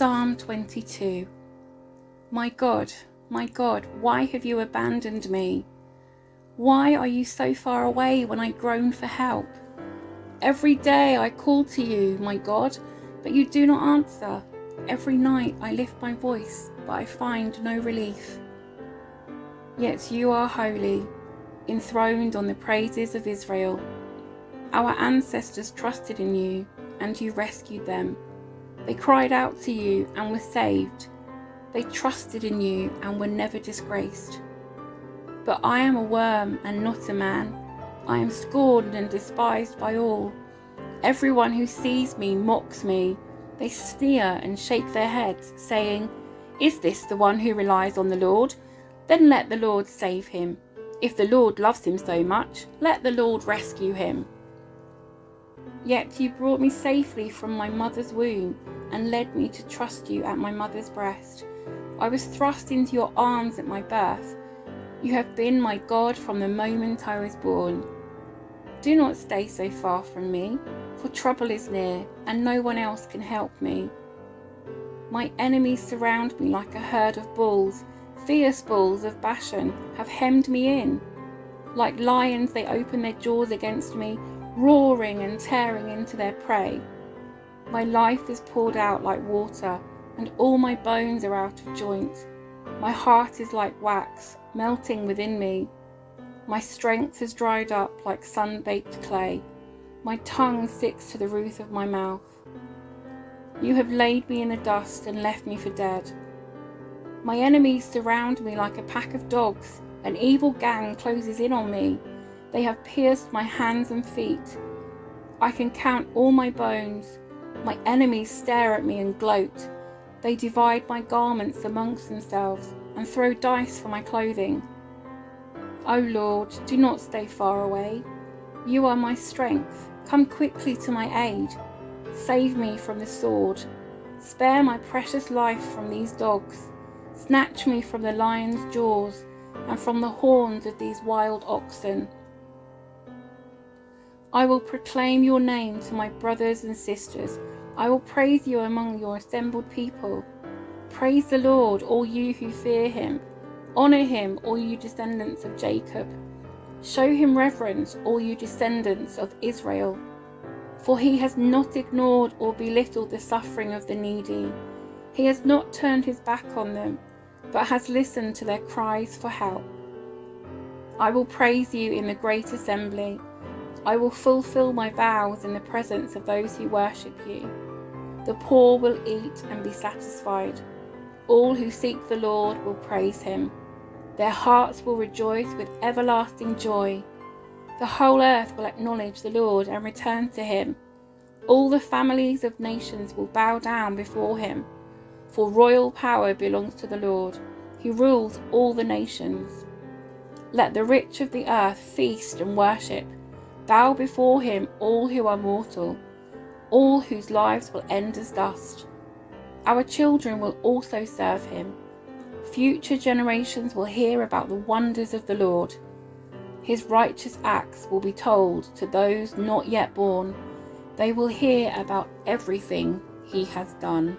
Psalm 22 My God, my God, why have you abandoned me? Why are you so far away when I groan for help? Every day I call to you, my God, but you do not answer. Every night I lift my voice, but I find no relief. Yet you are holy, enthroned on the praises of Israel. Our ancestors trusted in you, and you rescued them. They cried out to you and were saved. They trusted in you and were never disgraced. But I am a worm and not a man. I am scorned and despised by all. Everyone who sees me mocks me. They sneer and shake their heads, saying, Is this the one who relies on the Lord? Then let the Lord save him. If the Lord loves him so much, let the Lord rescue him. Yet you brought me safely from my mother's womb and led me to trust you at my mother's breast. I was thrust into your arms at my birth. You have been my God from the moment I was born. Do not stay so far from me, for trouble is near, and no one else can help me. My enemies surround me like a herd of bulls. Fierce bulls of Bashan have hemmed me in. Like lions, they open their jaws against me roaring and tearing into their prey. My life is poured out like water, and all my bones are out of joint. My heart is like wax, melting within me. My strength is dried up like sun-baked clay. My tongue sticks to the roof of my mouth. You have laid me in the dust and left me for dead. My enemies surround me like a pack of dogs. An evil gang closes in on me. They have pierced my hands and feet. I can count all my bones. My enemies stare at me and gloat. They divide my garments amongst themselves and throw dice for my clothing. O Lord, do not stay far away. You are my strength. Come quickly to my aid. Save me from the sword. Spare my precious life from these dogs. Snatch me from the lion's jaws and from the horns of these wild oxen. I will proclaim your name to my brothers and sisters. I will praise you among your assembled people. Praise the Lord, all you who fear him. Honour him, all you descendants of Jacob. Show him reverence, all you descendants of Israel. For he has not ignored or belittled the suffering of the needy. He has not turned his back on them, but has listened to their cries for help. I will praise you in the great assembly. I will fulfill my vows in the presence of those who worship you. The poor will eat and be satisfied. All who seek the Lord will praise him. Their hearts will rejoice with everlasting joy. The whole earth will acknowledge the Lord and return to him. All the families of nations will bow down before him. For royal power belongs to the Lord. He rules all the nations. Let the rich of the earth feast and worship Bow before him all who are mortal, all whose lives will end as dust. Our children will also serve him. Future generations will hear about the wonders of the Lord. His righteous acts will be told to those not yet born. They will hear about everything he has done.